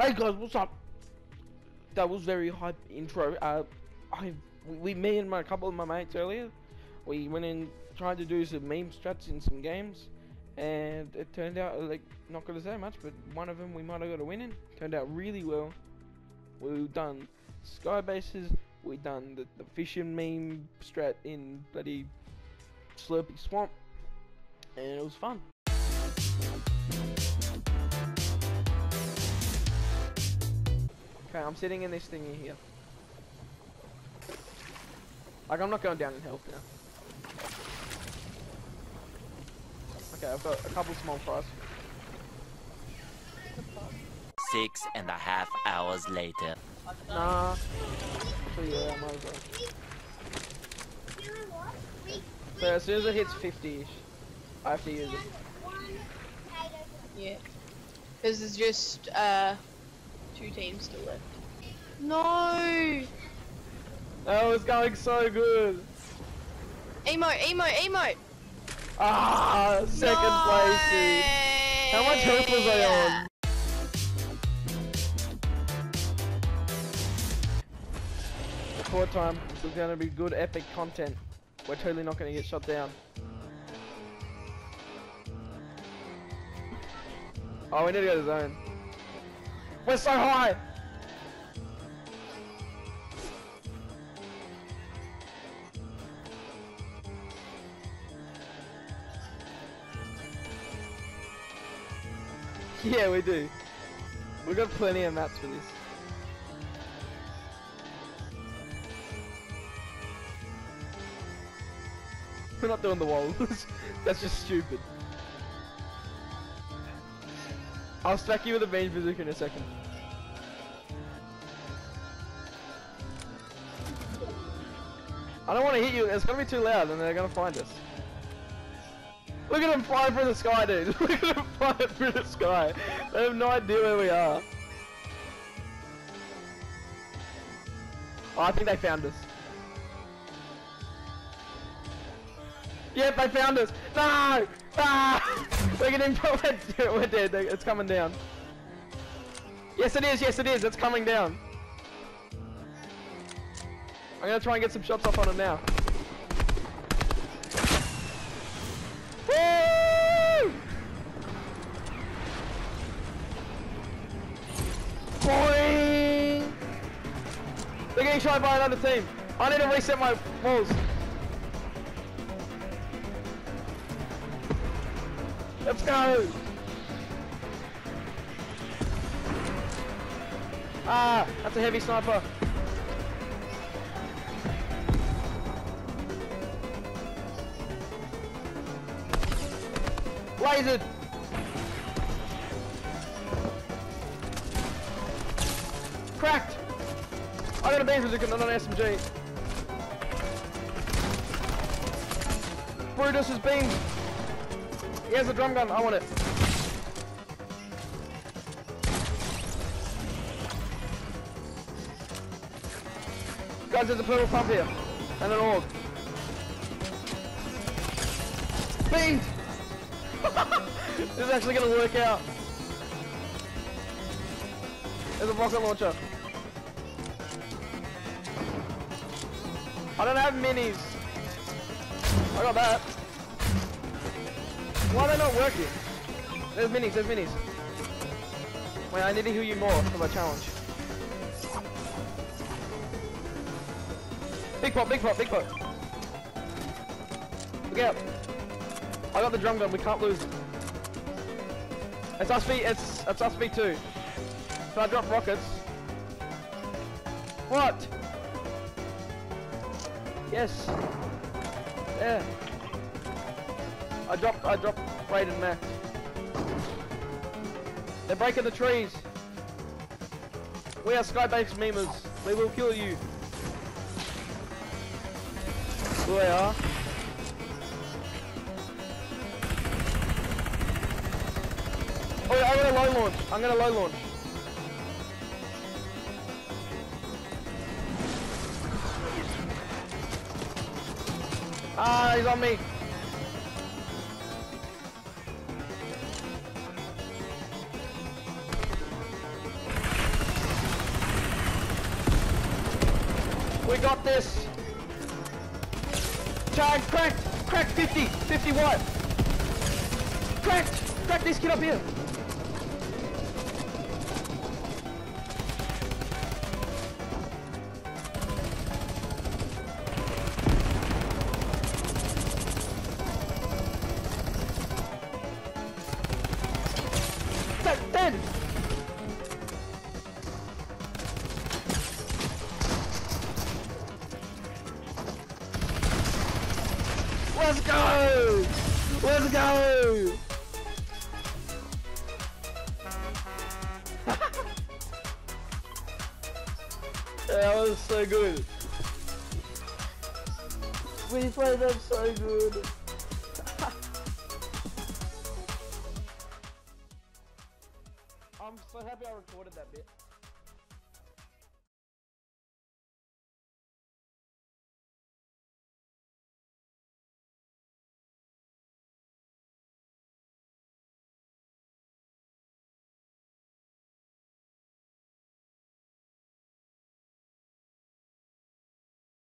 Hey guys, what's up? That was very hype intro. Uh, I, we, me and my couple of my mates earlier, we went and tried to do some meme strats in some games, and it turned out like not gonna say much, but one of them we might have got a win in. Turned out really well. We've done sky bases. We done the, the fishing meme strat in bloody Slurpy Swamp, and it was fun. Okay, I'm sitting in this thingy here. Like, I'm not going down in health now. Okay, I've got a couple small fries. Six and a half hours later. Nah. So yeah, I might as well. So as soon as it hits 50-ish, I have to use it. Yeah. Because there's just uh, two teams still left. No! That was going so good. Emo, emo, emo! Ah, second place, dude. How much health was I on? Report time. This is gonna be good, epic content. We're totally not gonna get shut down. Oh, we need to go to zone. We're so high! Yeah, we do. We've got plenty of maps for this. We're not doing the walls. That's just stupid. I'll stack you with a main physic in a second. I don't want to hit you. It's gonna be too loud, and they're gonna find us. Look at them flying through the sky, dude. Look at them flying through the sky. They have no idea where we are. Oh, I think they found us. Yep, they found us. No! Ah! We're getting we're, we're dead. It's coming down. Yes, it is. Yes, it is. It's coming down. I'm gonna try and get some shots off on him now. Woo! Boing! They're getting shot by another team. I need to reset my walls. Let's go! Ah, that's a heavy sniper. Lasered! Cracked! I got a beam and not an SMG. Brutus has been. He has a drum gun, I want it. Guys, there's a purple pump here. And an orb. Beamed! this is actually gonna work out. There's a rocket launcher. I don't have minis. I got that. Why are they not working? There's minis, there's minis. Wait, I need to heal you more for my challenge. Big pot, big pot, big pot. Look out. I got the drum gun, we can't lose. It's us v, it's, it's us v2. So I drop rockets. What? Yes. Yeah. I dropped, I dropped Raiden Max. They're breaking the trees. We are Skybase memers. We will kill you. They are? Oh yeah, I'm gonna low launch. I'm gonna low launch. Ah, he's on me. We got this. Charge, crack, crack 50, 50 what? Crack, crack this kid up here. Let's go! Let's go! that was so good. We played that so good. I'm so happy I recorded that bit.